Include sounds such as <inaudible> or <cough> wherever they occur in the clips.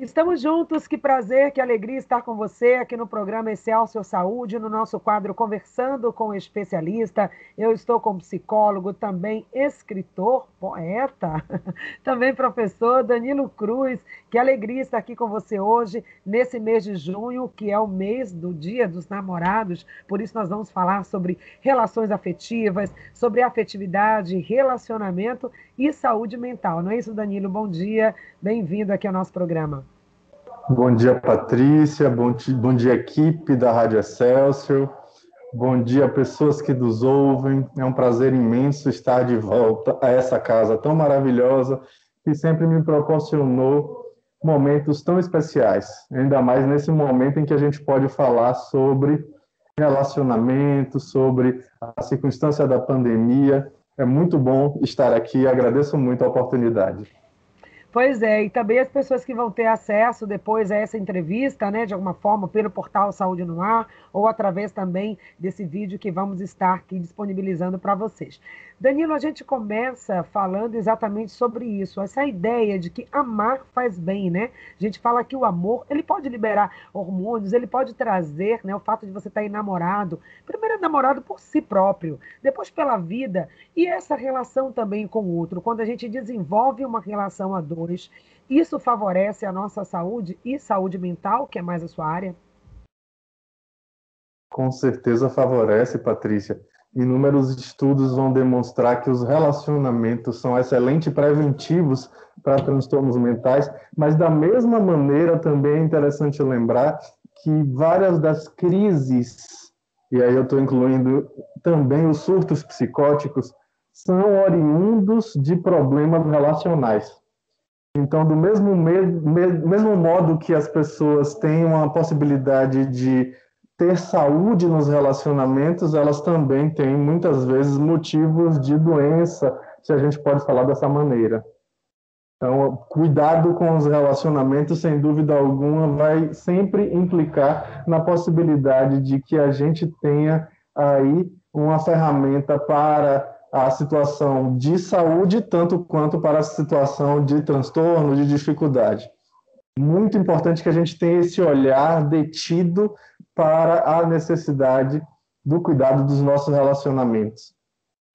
Estamos juntos, que prazer, que alegria estar com você aqui no programa Excelsior Saúde, no nosso quadro Conversando com o Especialista. Eu estou como psicólogo, também escritor, poeta, <laughs> também professor Danilo Cruz. Que alegria estar aqui com você hoje, nesse mês de junho, que é o mês do Dia dos Namorados. Por isso, nós vamos falar sobre relações afetivas, sobre afetividade, relacionamento e saúde mental. Não é isso, Danilo? Bom dia, bem-vindo aqui ao nosso programa. Bom dia, Patrícia. Bom, bom dia, equipe da Rádio Excelsior. Bom dia, pessoas que nos ouvem. É um prazer imenso estar de volta a essa casa tão maravilhosa que sempre me proporcionou momentos tão especiais. Ainda mais nesse momento em que a gente pode falar sobre relacionamento, sobre a circunstância da pandemia. É muito bom estar aqui. Agradeço muito a oportunidade. Pois é, e também as pessoas que vão ter acesso depois a essa entrevista, né, de alguma forma, pelo portal Saúde no Ar, ou através também desse vídeo que vamos estar aqui disponibilizando para vocês. Danilo, a gente começa falando exatamente sobre isso, essa ideia de que amar faz bem, né? A gente fala que o amor, ele pode liberar hormônios, ele pode trazer, né, o fato de você estar enamorado, primeiro enamorado por si próprio, depois pela vida, e essa relação também com o outro. Quando a gente desenvolve uma relação a dois, isso favorece a nossa saúde e saúde mental, que é mais a sua área? Com certeza favorece, Patrícia. Inúmeros estudos vão demonstrar que os relacionamentos são excelentes preventivos para transtornos mentais, mas da mesma maneira também é interessante lembrar que várias das crises, e aí eu estou incluindo também os surtos psicóticos, são oriundos de problemas relacionais. Então, do mesmo, mesmo modo que as pessoas têm uma possibilidade de ter saúde nos relacionamentos, elas também têm muitas vezes motivos de doença, se a gente pode falar dessa maneira. Então, cuidado com os relacionamentos, sem dúvida alguma, vai sempre implicar na possibilidade de que a gente tenha aí uma ferramenta para a situação de saúde, tanto quanto para a situação de transtorno, de dificuldade. Muito importante que a gente tenha esse olhar detido para a necessidade do cuidado dos nossos relacionamentos.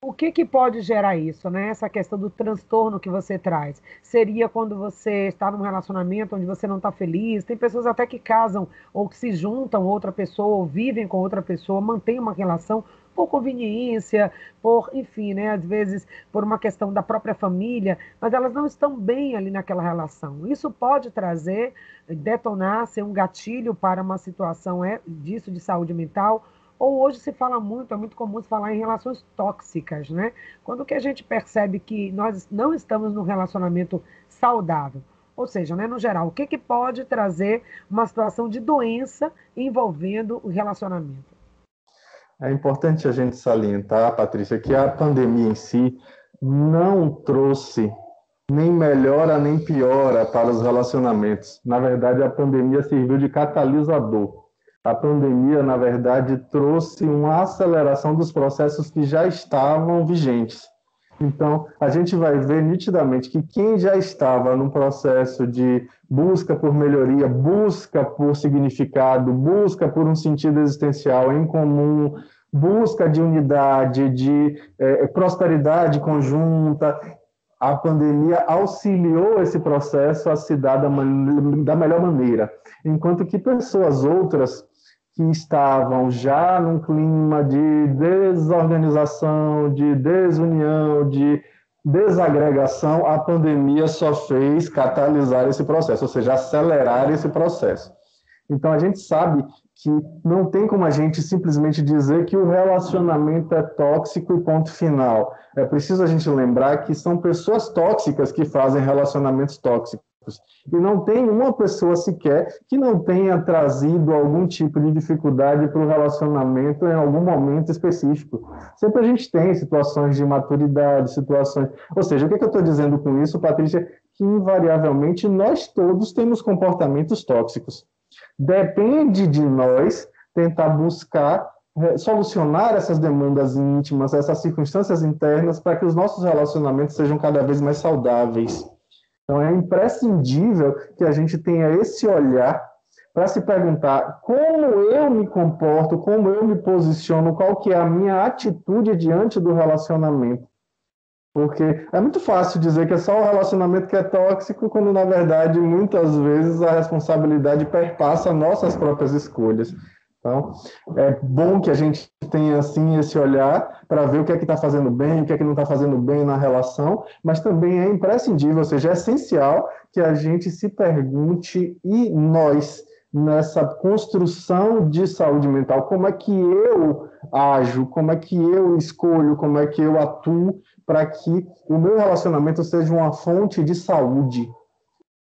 O que, que pode gerar isso, né? Essa questão do transtorno que você traz. Seria quando você está num relacionamento onde você não está feliz. Tem pessoas até que casam ou que se juntam outra pessoa ou vivem com outra pessoa, mantêm uma relação por conveniência, por, enfim, né, às vezes por uma questão da própria família, mas elas não estão bem ali naquela relação. Isso pode trazer, detonar, ser um gatilho para uma situação é, disso de saúde mental, ou hoje se fala muito, é muito comum se falar em relações tóxicas, né? Quando que a gente percebe que nós não estamos num relacionamento saudável. Ou seja, né, no geral, o que, que pode trazer uma situação de doença envolvendo o relacionamento? É importante a gente salientar, Patrícia, que a pandemia em si não trouxe nem melhora nem piora para os relacionamentos. Na verdade, a pandemia serviu de catalisador. A pandemia, na verdade, trouxe uma aceleração dos processos que já estavam vigentes. Então, a gente vai ver nitidamente que quem já estava num processo de busca por melhoria, busca por significado, busca por um sentido existencial em comum, busca de unidade, de é, prosperidade conjunta, a pandemia auxiliou esse processo a se dar da, da melhor maneira, enquanto que pessoas outras que estavam já num clima de desorganização, de desunião, de desagregação, a pandemia só fez catalisar esse processo, ou seja, acelerar esse processo. Então a gente sabe que não tem como a gente simplesmente dizer que o relacionamento é tóxico e ponto final. É preciso a gente lembrar que são pessoas tóxicas que fazem relacionamentos tóxicos. E não tem uma pessoa sequer que não tenha trazido algum tipo de dificuldade para o relacionamento em algum momento específico. Sempre a gente tem situações de maturidade, situações. Ou seja, o que, que eu estou dizendo com isso, Patrícia? Que invariavelmente nós todos temos comportamentos tóxicos. Depende de nós tentar buscar é, solucionar essas demandas íntimas, essas circunstâncias internas, para que os nossos relacionamentos sejam cada vez mais saudáveis. Então é imprescindível que a gente tenha esse olhar para se perguntar como eu me comporto, como eu me posiciono, qual que é a minha atitude diante do relacionamento. Porque é muito fácil dizer que é só o relacionamento que é tóxico, quando na verdade muitas vezes a responsabilidade perpassa nossas próprias escolhas. Então, é bom que a gente tenha assim esse olhar para ver o que é que está fazendo bem, o que é que não está fazendo bem na relação, mas também é imprescindível, ou seja, é essencial que a gente se pergunte e nós nessa construção de saúde mental, como é que eu ajo, como é que eu escolho, como é que eu atuo para que o meu relacionamento seja uma fonte de saúde.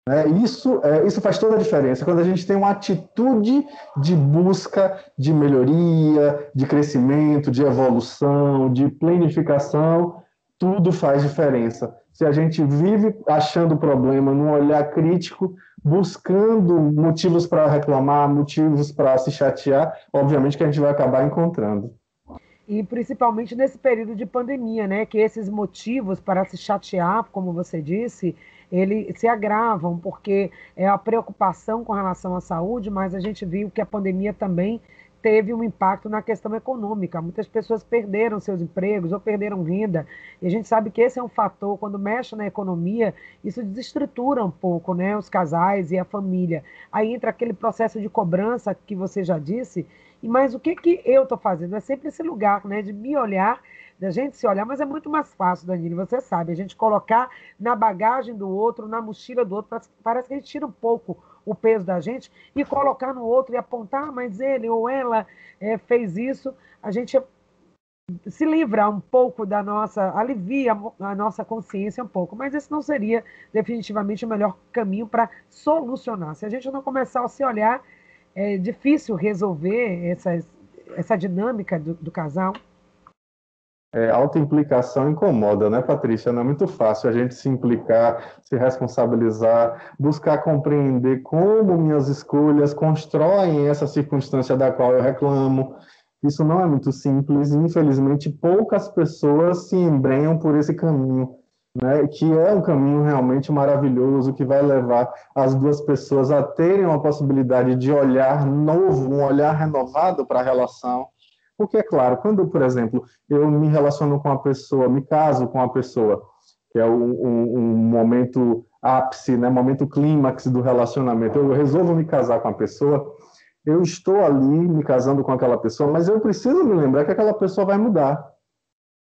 É, isso, é, isso faz toda a diferença. Quando a gente tem uma atitude de busca de melhoria, de crescimento, de evolução, de planificação, tudo faz diferença. Se a gente vive achando problema num olhar crítico, buscando motivos para reclamar, motivos para se chatear, obviamente que a gente vai acabar encontrando. E principalmente nesse período de pandemia, né? Que esses motivos para se chatear, como você disse, eles se agravam, porque é a preocupação com relação à saúde, mas a gente viu que a pandemia também teve um impacto na questão econômica. Muitas pessoas perderam seus empregos ou perderam renda. E a gente sabe que esse é um fator, quando mexe na economia, isso desestrutura um pouco né, os casais e a família. Aí entra aquele processo de cobrança que você já disse. Mas o que, que eu estou fazendo? É sempre esse lugar né, de me olhar da gente se olhar, mas é muito mais fácil, Danilo, você sabe, a gente colocar na bagagem do outro, na mochila do outro, parece que a gente tira um pouco o peso da gente e colocar no outro e apontar, mas ele ou ela é, fez isso, a gente se livra um pouco da nossa, alivia a nossa consciência um pouco, mas esse não seria definitivamente o melhor caminho para solucionar. Se a gente não começar a se olhar, é difícil resolver essas, essa dinâmica do, do casal é, autoimplicação incomoda, né, Patrícia? Não é muito fácil a gente se implicar, se responsabilizar, buscar compreender como minhas escolhas constroem essa circunstância da qual eu reclamo. Isso não é muito simples e, infelizmente, poucas pessoas se embrenham por esse caminho, né, que é um caminho realmente maravilhoso, que vai levar as duas pessoas a terem uma possibilidade de olhar novo, um olhar renovado para a relação porque, é claro, quando, por exemplo, eu me relaciono com uma pessoa, me caso com uma pessoa, que é um, um, um momento ápice, né, momento clímax do relacionamento, eu resolvo me casar com a pessoa, eu estou ali me casando com aquela pessoa, mas eu preciso me lembrar que aquela pessoa vai mudar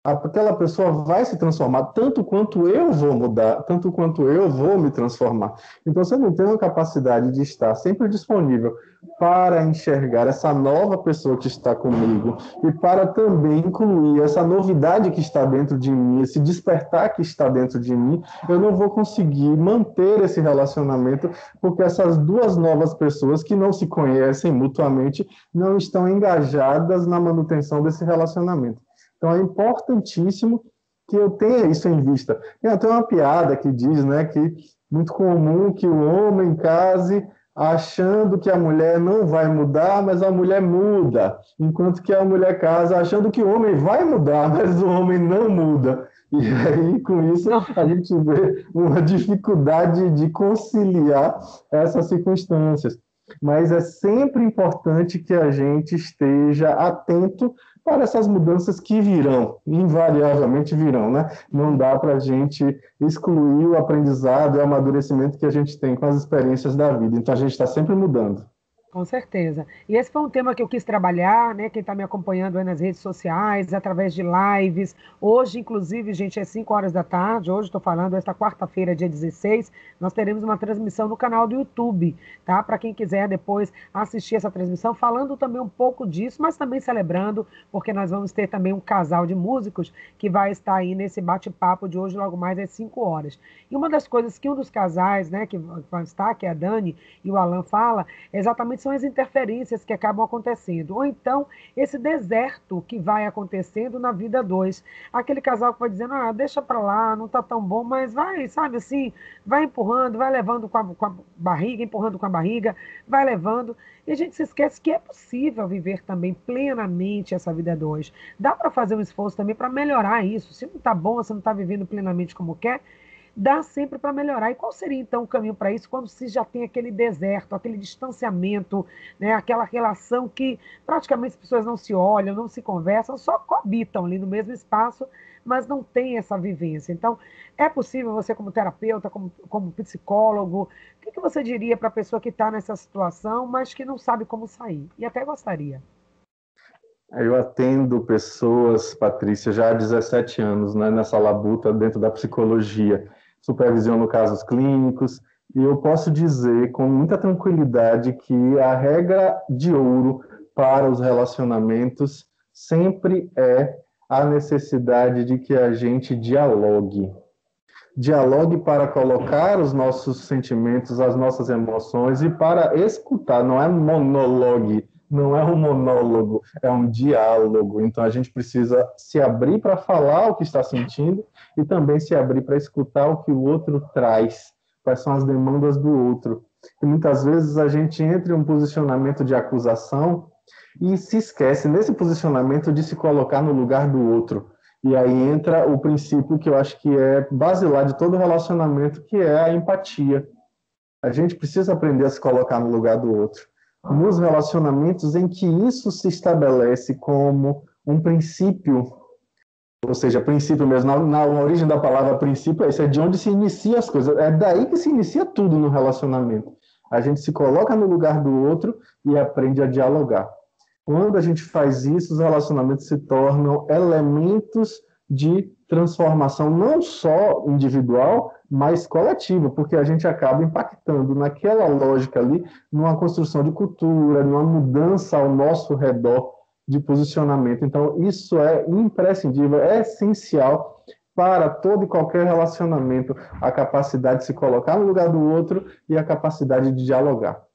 aquela pessoa vai se transformar tanto quanto eu vou mudar, tanto quanto eu vou me transformar. Então, se eu não tenho a capacidade de estar sempre disponível para enxergar essa nova pessoa que está comigo e para também incluir essa novidade que está dentro de mim, esse despertar que está dentro de mim, eu não vou conseguir manter esse relacionamento porque essas duas novas pessoas que não se conhecem mutuamente não estão engajadas na manutenção desse relacionamento. Então é importantíssimo que eu tenha isso em vista. Tem até uma piada que diz, né, que muito comum que o homem case achando que a mulher não vai mudar, mas a mulher muda, enquanto que a mulher casa achando que o homem vai mudar, <laughs> mas o homem não muda. E aí, com isso, a gente vê uma dificuldade de conciliar essas circunstâncias. Mas é sempre importante que a gente esteja atento para essas mudanças que virão, invariavelmente virão, né? Não dá para a gente excluir o aprendizado e o amadurecimento que a gente tem com as experiências da vida. Então a gente está sempre mudando. Com certeza. E esse foi um tema que eu quis trabalhar, né? Quem está me acompanhando aí nas redes sociais, através de lives. Hoje, inclusive, gente, é 5 horas da tarde. Hoje estou falando, esta quarta-feira, dia 16, nós teremos uma transmissão no canal do YouTube, tá? Para quem quiser depois assistir essa transmissão, falando também um pouco disso, mas também celebrando, porque nós vamos ter também um casal de músicos que vai estar aí nesse bate-papo de hoje, logo mais às 5 horas. E uma das coisas que um dos casais, né, que vai estar, que é a Dani e o Alan fala, é exatamente são as interferências que acabam acontecendo. Ou então, esse deserto que vai acontecendo na vida dois. Aquele casal que vai dizendo, ah, deixa para lá, não está tão bom, mas vai, sabe assim, vai empurrando, vai levando com a, com a barriga, empurrando com a barriga, vai levando. E a gente se esquece que é possível viver também plenamente essa vida dois. Dá para fazer um esforço também para melhorar isso. Se não está bom, se não está vivendo plenamente como quer, dá sempre para melhorar. E qual seria então o caminho para isso quando se já tem aquele deserto, aquele distanciamento, né, aquela relação que praticamente as pessoas não se olham, não se conversam, só coabitam ali no mesmo espaço, mas não tem essa vivência. Então, é possível você, como terapeuta, como, como psicólogo, o que, que você diria para a pessoa que está nessa situação, mas que não sabe como sair? E até gostaria. Eu atendo pessoas, Patrícia, já há 17 anos, né, nessa labuta dentro da psicologia. Supervisiono casos clínicos, e eu posso dizer com muita tranquilidade que a regra de ouro para os relacionamentos sempre é a necessidade de que a gente dialogue. Dialogue para colocar os nossos sentimentos, as nossas emoções e para escutar, não é monologue, não é um monólogo, é um diálogo. Então a gente precisa se abrir para falar o que está sentindo e também se abrir para escutar o que o outro traz, quais são as demandas do outro. E muitas vezes a gente entra em um posicionamento de acusação e se esquece nesse posicionamento de se colocar no lugar do outro. E aí entra o princípio que eu acho que é basilar de todo relacionamento, que é a empatia. A gente precisa aprender a se colocar no lugar do outro. Nos relacionamentos em que isso se estabelece como um princípio, ou seja, princípio mesmo, na, na origem da palavra princípio, é isso é de onde se inicia as coisas, é daí que se inicia tudo no relacionamento. A gente se coloca no lugar do outro e aprende a dialogar. Quando a gente faz isso, os relacionamentos se tornam elementos de transformação não só individual, mas coletiva, porque a gente acaba impactando naquela lógica ali, numa construção de cultura, numa mudança ao nosso redor de posicionamento. Então, isso é imprescindível, é essencial para todo e qualquer relacionamento, a capacidade de se colocar no lugar do outro e a capacidade de dialogar.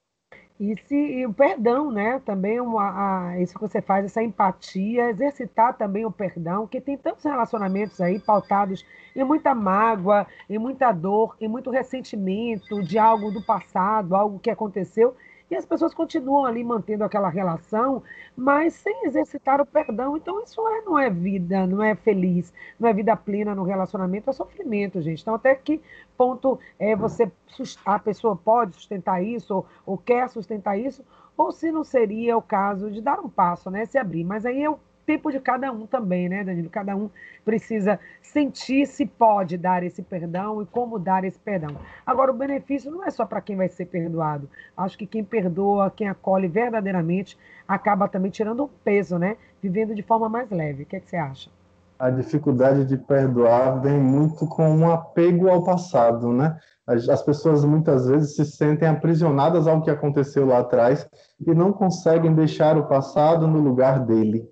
E, se, e o perdão, né? Também uma, a, isso que você faz, essa empatia, exercitar também o perdão, que tem tantos relacionamentos aí pautados em muita mágoa, em muita dor, em muito ressentimento de algo do passado, algo que aconteceu, e as pessoas continuam ali mantendo aquela relação, mas sem exercitar o perdão. Então, isso é, não é vida, não é feliz, não é vida plena no relacionamento, é sofrimento, gente. Então, até que ponto é você a pessoa pode sustentar isso, ou, ou quer sustentar isso, ou se não seria o caso de dar um passo, né? Se abrir. Mas aí eu tempo de cada um também, né, Danilo? Cada um precisa sentir se pode dar esse perdão e como dar esse perdão. Agora, o benefício não é só para quem vai ser perdoado. Acho que quem perdoa, quem acolhe verdadeiramente, acaba também tirando um peso, né? Vivendo de forma mais leve. O que, é que você acha? A dificuldade de perdoar vem muito com um apego ao passado, né? As pessoas muitas vezes se sentem aprisionadas ao que aconteceu lá atrás e não conseguem deixar o passado no lugar dele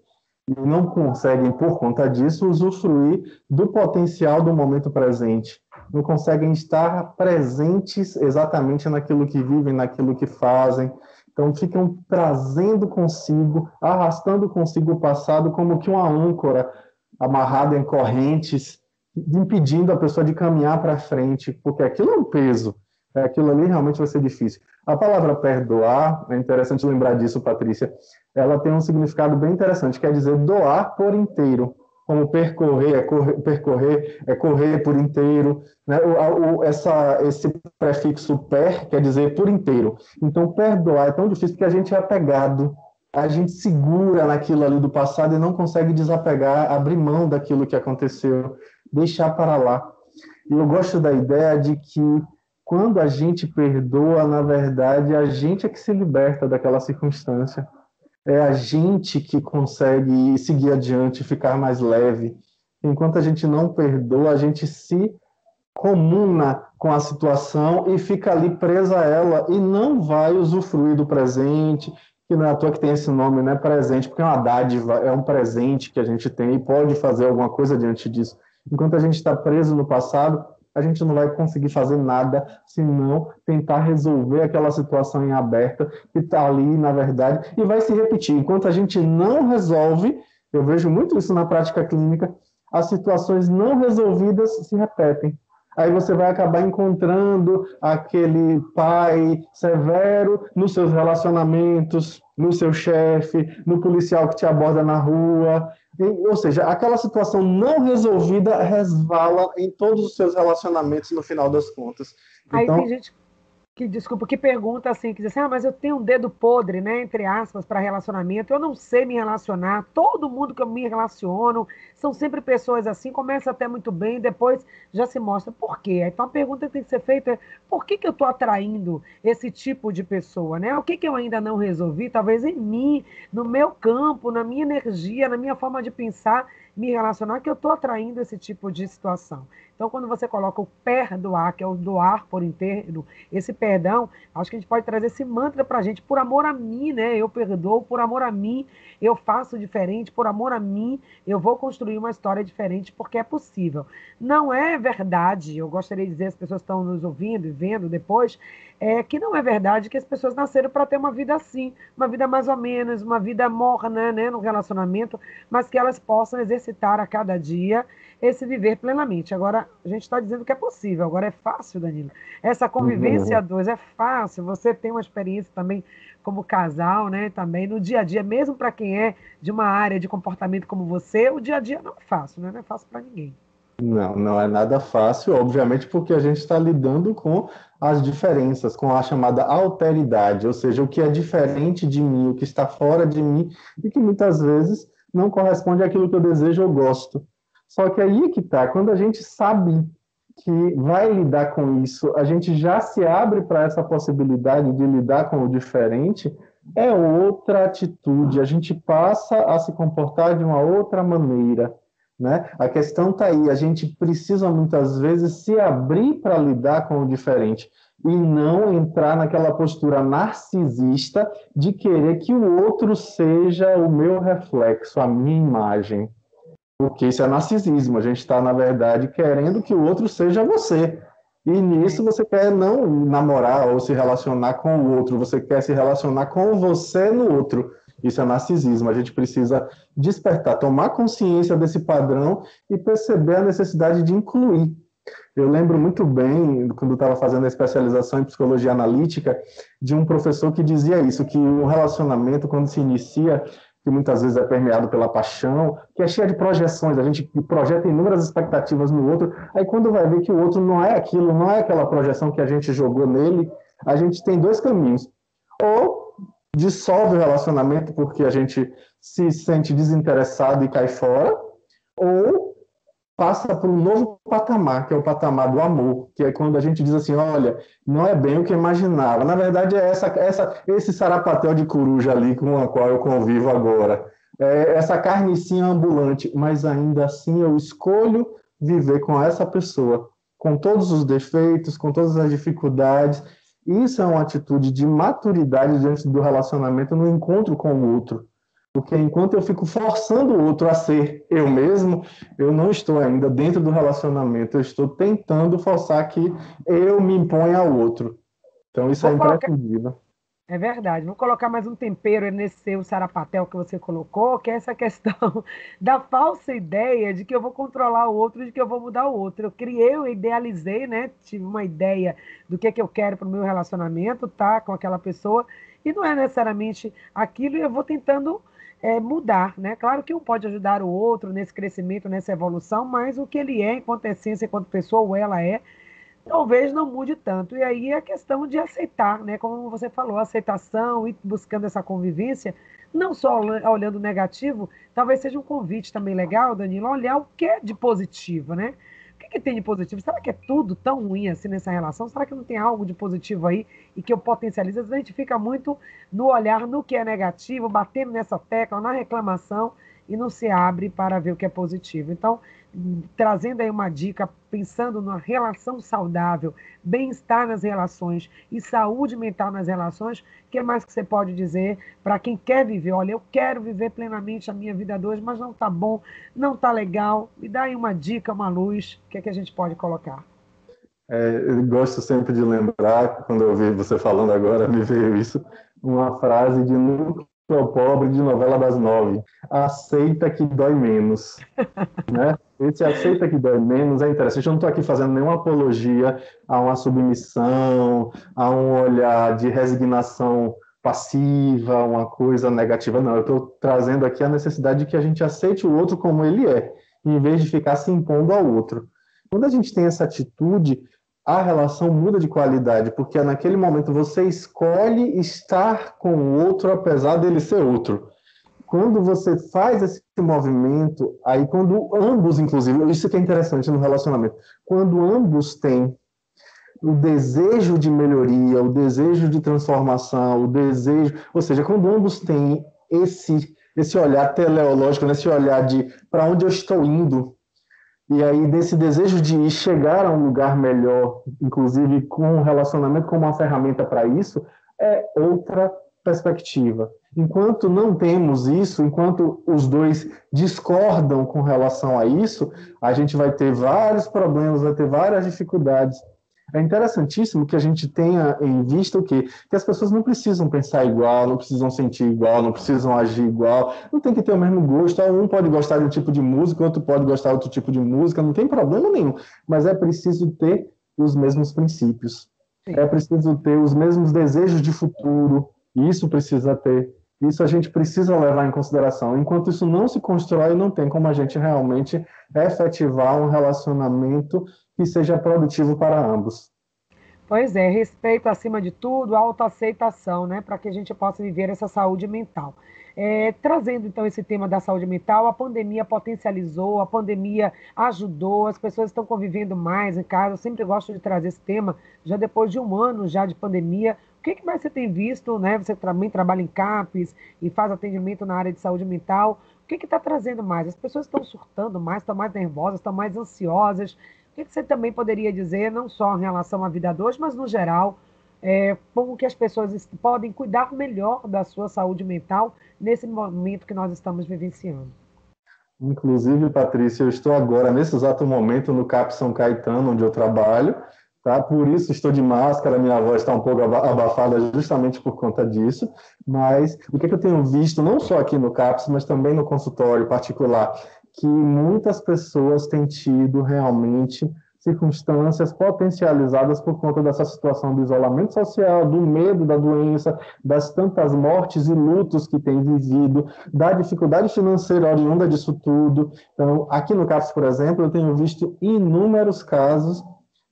e não conseguem, por conta disso, usufruir do potencial do momento presente. Não conseguem estar presentes exatamente naquilo que vivem, naquilo que fazem. Então, ficam trazendo consigo, arrastando consigo o passado como que uma âncora amarrada em correntes, impedindo a pessoa de caminhar para frente, porque aquilo é um peso. Aquilo ali realmente vai ser difícil. A palavra perdoar, é interessante lembrar disso, Patrícia, ela tem um significado bem interessante, quer dizer doar por inteiro, como percorrer, é correr, percorrer, é correr por inteiro, né? o, o, essa, esse prefixo per quer dizer por inteiro. Então, perdoar é tão difícil porque a gente é apegado, a gente segura naquilo ali do passado e não consegue desapegar, abrir mão daquilo que aconteceu, deixar para lá. E eu gosto da ideia de que quando a gente perdoa, na verdade, a gente é que se liberta daquela circunstância. É a gente que consegue seguir adiante, ficar mais leve. Enquanto a gente não perdoa, a gente se comuna com a situação e fica ali presa a ela e não vai usufruir do presente, que não é à toa que tem esse nome, né? Presente, porque é uma dádiva, é um presente que a gente tem e pode fazer alguma coisa diante disso. Enquanto a gente está preso no passado, a gente não vai conseguir fazer nada se não tentar resolver aquela situação em aberta que está ali, na verdade, e vai se repetir. Enquanto a gente não resolve, eu vejo muito isso na prática clínica, as situações não resolvidas se repetem. Aí você vai acabar encontrando aquele pai severo nos seus relacionamentos, no seu chefe, no policial que te aborda na rua, ou seja, aquela situação não resolvida resvala em todos os seus relacionamentos no final das contas. Aí então, tem gente que desculpa, que pergunta assim, que diz assim, ah, mas eu tenho um dedo podre, né, entre aspas, para relacionamento, eu não sei me relacionar, todo mundo que eu me relaciono são sempre pessoas assim, começa até muito bem, depois já se mostra por quê. Então a pergunta que tem que ser feita é, por que, que eu estou atraindo esse tipo de pessoa, né? O que, que eu ainda não resolvi, talvez em mim, no meu campo, na minha energia, na minha forma de pensar, me relacionar, que eu estou atraindo esse tipo de situação. Então, quando você coloca o perdoar, que é o doar por inteiro, esse perdão, acho que a gente pode trazer esse mantra para a gente, por amor a mim, né? Eu perdoo, por amor a mim, eu faço diferente, por amor a mim, eu vou construir uma história diferente, porque é possível. Não é verdade, eu gostaria de dizer, as pessoas estão nos ouvindo e vendo depois, é que não é verdade que as pessoas nasceram para ter uma vida assim, uma vida mais ou menos, uma vida morna, né, no relacionamento, mas que elas possam exercitar a cada dia esse viver plenamente. Agora, a gente está dizendo que é possível, agora é fácil, Danilo. Essa convivência a dois é fácil, você tem uma experiência também como casal, né? Também no dia a dia, mesmo para quem é de uma área de comportamento como você, o dia a dia não é fácil, né? Não é fácil para ninguém. Não, não é nada fácil, obviamente, porque a gente está lidando com as diferenças, com a chamada alteridade, ou seja, o que é diferente de mim, o que está fora de mim e que muitas vezes não corresponde àquilo que eu desejo ou gosto. Só que aí que tá, quando a gente sabe que vai lidar com isso, a gente já se abre para essa possibilidade de lidar com o diferente, é outra atitude, a gente passa a se comportar de uma outra maneira. Né? A questão está aí, a gente precisa muitas vezes se abrir para lidar com o diferente e não entrar naquela postura narcisista de querer que o outro seja o meu reflexo, a minha imagem. Porque isso é narcisismo. A gente está, na verdade, querendo que o outro seja você. E nisso você quer não namorar ou se relacionar com o outro, você quer se relacionar com você no outro. Isso é narcisismo. A gente precisa despertar, tomar consciência desse padrão e perceber a necessidade de incluir. Eu lembro muito bem, quando estava fazendo a especialização em psicologia analítica, de um professor que dizia isso, que um relacionamento, quando se inicia, que muitas vezes é permeado pela paixão, que é cheia de projeções, a gente projeta inúmeras expectativas no outro, aí quando vai ver que o outro não é aquilo, não é aquela projeção que a gente jogou nele, a gente tem dois caminhos. Ou dissolve o relacionamento porque a gente se sente desinteressado e cai fora, ou passa por um novo patamar, que é o patamar do amor, que é quando a gente diz assim, olha, não é bem o que imaginava. Na verdade, é essa, essa, esse sarapatel de coruja ali com a qual eu convivo agora. É essa carnicinha ambulante, mas ainda assim eu escolho viver com essa pessoa, com todos os defeitos, com todas as dificuldades. Isso é uma atitude de maturidade diante do relacionamento no encontro com o outro. Porque enquanto eu fico forçando o outro a ser eu mesmo, eu não estou ainda dentro do relacionamento, eu estou tentando forçar que eu me imponha ao outro. Então isso Vou é imprescindível. É verdade. Vou colocar mais um tempero nesse seu sarapatel que você colocou, que é essa questão <laughs> da falsa ideia de que eu vou controlar o outro, de que eu vou mudar o outro. Eu criei, eu idealizei, né? Tive uma ideia do que, é que eu quero para o meu relacionamento, tá? Com aquela pessoa, e não é necessariamente aquilo, e eu vou tentando é, mudar, né? Claro que um pode ajudar o outro nesse crescimento, nessa evolução, mas o que ele é, enquanto essência, enquanto pessoa, ou ela é, talvez não mude tanto. E aí é questão de aceitar, né? Como você falou, aceitação e buscando essa convivência, não só olhando o negativo, talvez seja um convite também legal, Danilo, olhar o que é de positivo, né? Que tem de positivo? Será que é tudo tão ruim assim nessa relação? Será que não tem algo de positivo aí e que eu potencializo? A gente fica muito no olhar no que é negativo, batendo nessa tecla, na reclamação e não se abre para ver o que é positivo. Então, trazendo aí uma dica, pensando numa relação saudável, bem-estar nas relações e saúde mental nas relações, o que mais que você pode dizer para quem quer viver? Olha, eu quero viver plenamente a minha vida hoje, mas não está bom, não está legal. Me dá aí uma dica, uma luz, o que é que a gente pode colocar? É, eu gosto sempre de lembrar, quando eu ouvi você falando agora, me veio isso, uma frase de nunca o pobre de novela das nove. Aceita que dói menos. né? <laughs> Esse aceita que dói menos é interessante. Eu não estou aqui fazendo nenhuma apologia a uma submissão, a um olhar de resignação passiva, uma coisa negativa. Não, eu estou trazendo aqui a necessidade de que a gente aceite o outro como ele é, em vez de ficar se impondo ao outro. Quando a gente tem essa atitude, a relação muda de qualidade, porque naquele momento você escolhe estar com o outro apesar dele ser outro. Quando você faz esse movimento, aí quando ambos, inclusive, isso que é interessante no relacionamento, quando ambos têm o desejo de melhoria, o desejo de transformação, o desejo, ou seja, quando ambos têm esse esse olhar teleológico, nesse olhar de para onde eu estou indo, e aí desse desejo de chegar a um lugar melhor, inclusive com um relacionamento como uma ferramenta para isso, é outra perspectiva. Enquanto não temos isso, enquanto os dois discordam com relação a isso, a gente vai ter vários problemas, vai ter várias dificuldades. É interessantíssimo que a gente tenha em vista o quê? Que as pessoas não precisam pensar igual, não precisam sentir igual, não precisam agir igual, não tem que ter o mesmo gosto. Um pode gostar de um tipo de música, outro pode gostar de outro tipo de música, não tem problema nenhum. Mas é preciso ter os mesmos princípios. Sim. É preciso ter os mesmos desejos de futuro. Isso precisa ter. Isso a gente precisa levar em consideração. Enquanto isso não se constrói, não tem como a gente realmente efetivar um relacionamento que seja produtivo para ambos. Pois é, respeito acima de tudo, autoaceitação, né, para que a gente possa viver essa saúde mental. É, trazendo então esse tema da saúde mental, a pandemia potencializou, a pandemia ajudou, as pessoas estão convivendo mais em casa. Eu sempre gosto de trazer esse tema, já depois de um ano já de pandemia. O que, que mais você tem visto, né? Você também trabalha em CAPES e faz atendimento na área de saúde mental. O que está trazendo mais? As pessoas estão surtando mais, estão mais nervosas, estão mais ansiosas. O que, que você também poderia dizer, não só em relação à vida 2, mas no geral, é, como que as pessoas podem cuidar melhor da sua saúde mental nesse momento que nós estamos vivenciando? Inclusive, Patrícia, eu estou agora, nesse exato momento, no CAP São Caetano, onde eu trabalho, tá? Por isso estou de máscara, minha voz está um pouco abafada justamente por conta disso, mas o que, é que eu tenho visto, não só aqui no CAPS, mas também no consultório particular, que muitas pessoas têm tido realmente circunstâncias potencializadas por conta dessa situação do isolamento social, do medo da doença, das tantas mortes e lutos que tem vivido, da dificuldade financeira oriunda disso tudo. Então, aqui no CAPS, por exemplo, eu tenho visto inúmeros casos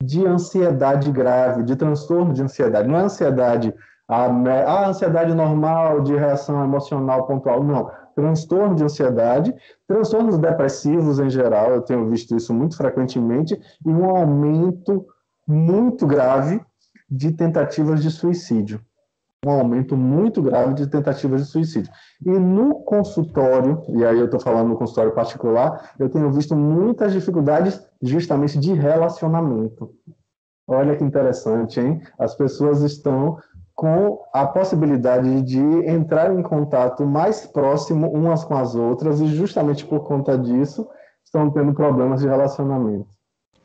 de ansiedade grave, de transtorno de ansiedade. Não é ansiedade, a, a ansiedade normal de reação emocional pontual, não transtorno de ansiedade, transtornos depressivos em geral, eu tenho visto isso muito frequentemente, e um aumento muito grave de tentativas de suicídio. Um aumento muito grave de tentativas de suicídio. E no consultório, e aí eu estou falando no consultório particular, eu tenho visto muitas dificuldades justamente de relacionamento. Olha que interessante, hein? As pessoas estão com a possibilidade de entrar em contato mais próximo umas com as outras e justamente por conta disso estão tendo problemas de relacionamento.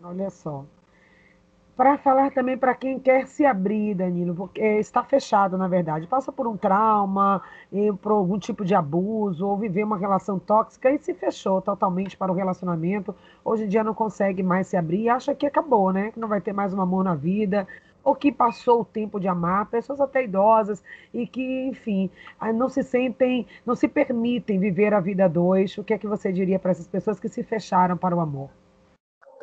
Olha só. Para falar também para quem quer se abrir, Danilo, porque está fechado, na verdade, passa por um trauma, por algum tipo de abuso, ou viver uma relação tóxica e se fechou totalmente para o relacionamento. Hoje em dia não consegue mais se abrir e acha que acabou, né? Que não vai ter mais um amor na vida, ou que passou o tempo de amar, pessoas até idosas e que, enfim, não se sentem, não se permitem viver a vida dois. O que é que você diria para essas pessoas que se fecharam para o amor?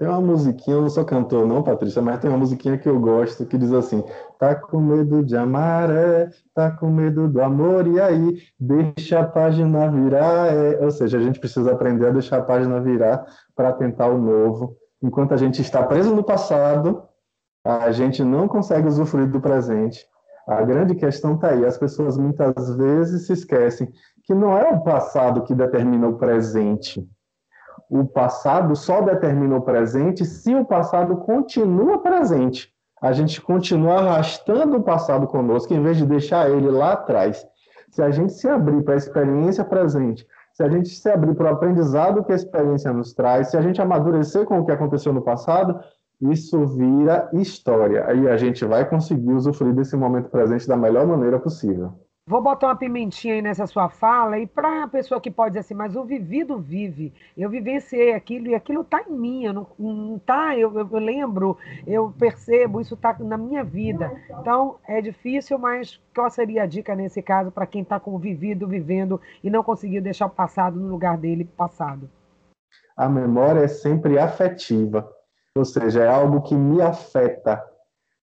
Tem uma musiquinha, eu não sou cantor não, Patrícia, mas tem uma musiquinha que eu gosto que diz assim: tá com medo de amar, é, tá com medo do amor, e aí deixa a página virar. É. Ou seja, a gente precisa aprender a deixar a página virar para tentar o novo. Enquanto a gente está preso no passado, a gente não consegue usufruir do presente. A grande questão está aí. As pessoas muitas vezes se esquecem que não é o passado que determina o presente. O passado só determina o presente se o passado continua presente. A gente continua arrastando o passado conosco em vez de deixar ele lá atrás. Se a gente se abrir para a experiência presente, se a gente se abrir para o aprendizado que a experiência nos traz, se a gente amadurecer com o que aconteceu no passado, isso vira história. Aí a gente vai conseguir usufruir desse momento presente da melhor maneira possível. Vou botar uma pimentinha aí nessa sua fala, e para a pessoa que pode dizer assim, mas o vivido vive, eu vivenciei aquilo e aquilo está em mim, não, não tá, eu, eu, lembro, eu percebo, isso está na minha vida. Então, é difícil, mas qual seria a dica nesse caso para quem está com o vivido, vivendo e não conseguiu deixar o passado no lugar dele passado? A memória é sempre afetiva, ou seja, é algo que me afeta,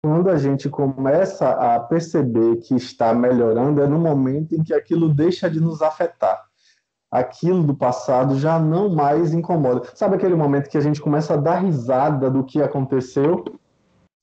quando a gente começa a perceber que está melhorando, é no momento em que aquilo deixa de nos afetar. Aquilo do passado já não mais incomoda. Sabe aquele momento que a gente começa a dar risada do que aconteceu?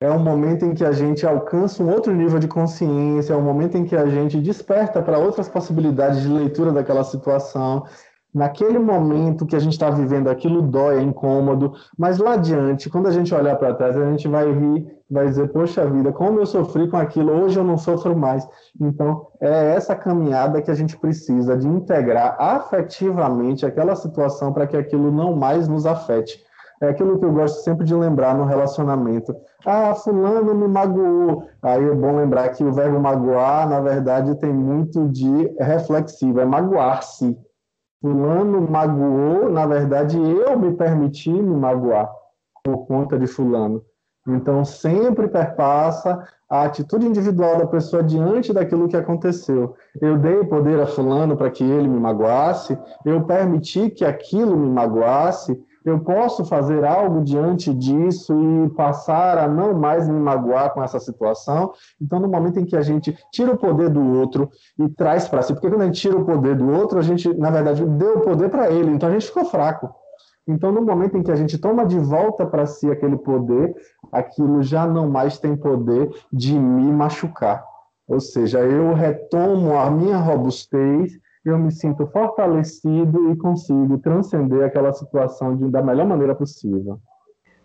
É um momento em que a gente alcança um outro nível de consciência, é um momento em que a gente desperta para outras possibilidades de leitura daquela situação, naquele momento que a gente está vivendo aquilo dói, é incômodo, mas lá adiante, quando a gente olhar para trás, a gente vai rir, vai dizer, poxa vida, como eu sofri com aquilo, hoje eu não sofro mais. Então, é essa caminhada que a gente precisa de integrar afetivamente aquela situação para que aquilo não mais nos afete. É aquilo que eu gosto sempre de lembrar no relacionamento. Ah, fulano me magoou. Aí é bom lembrar que o verbo magoar, na verdade, tem muito de reflexivo, é magoar-se fulano magoou, na verdade eu me permiti me magoar por conta de fulano. Então sempre perpassa a atitude individual da pessoa diante daquilo que aconteceu. Eu dei poder a fulano para que ele me magoasse, eu permiti que aquilo me magoasse, eu posso fazer algo diante disso e passar a não mais me magoar com essa situação. Então, no momento em que a gente tira o poder do outro e traz para si, porque quando a gente tira o poder do outro, a gente, na verdade, deu o poder para ele, então a gente ficou fraco. Então, no momento em que a gente toma de volta para si aquele poder, aquilo já não mais tem poder de me machucar. Ou seja, eu retomo a minha robustez eu me sinto fortalecido e consigo transcender aquela situação de, da melhor maneira possível.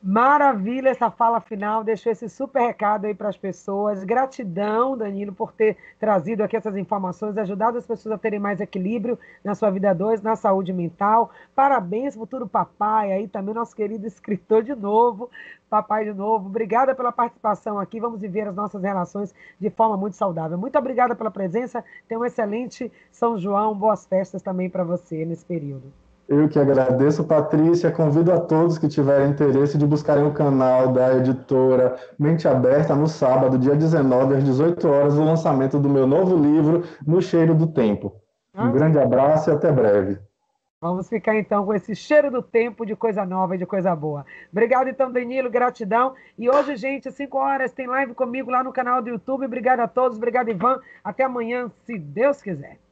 Maravilha essa fala final, deixou esse super recado aí para as pessoas. Gratidão, Danilo, por ter trazido aqui essas informações, ajudado as pessoas a terem mais equilíbrio na sua vida 2, na saúde mental. Parabéns, futuro papai, aí também nosso querido escritor de novo, papai de novo. Obrigada pela participação aqui. Vamos viver as nossas relações de forma muito saudável. Muito obrigada pela presença. Tenha um excelente São João, boas festas também para você nesse período. Eu que agradeço, Patrícia. Convido a todos que tiverem interesse de buscarem o canal da editora Mente Aberta no sábado, dia 19, às 18 horas, o lançamento do meu novo livro, No Cheiro do Tempo. Um grande abraço e até breve. Vamos ficar então com esse cheiro do tempo de coisa nova e de coisa boa. Obrigado então, Danilo, gratidão. E hoje, gente, às 5 horas, tem live comigo lá no canal do YouTube. Obrigado a todos, obrigado, Ivan. Até amanhã, se Deus quiser.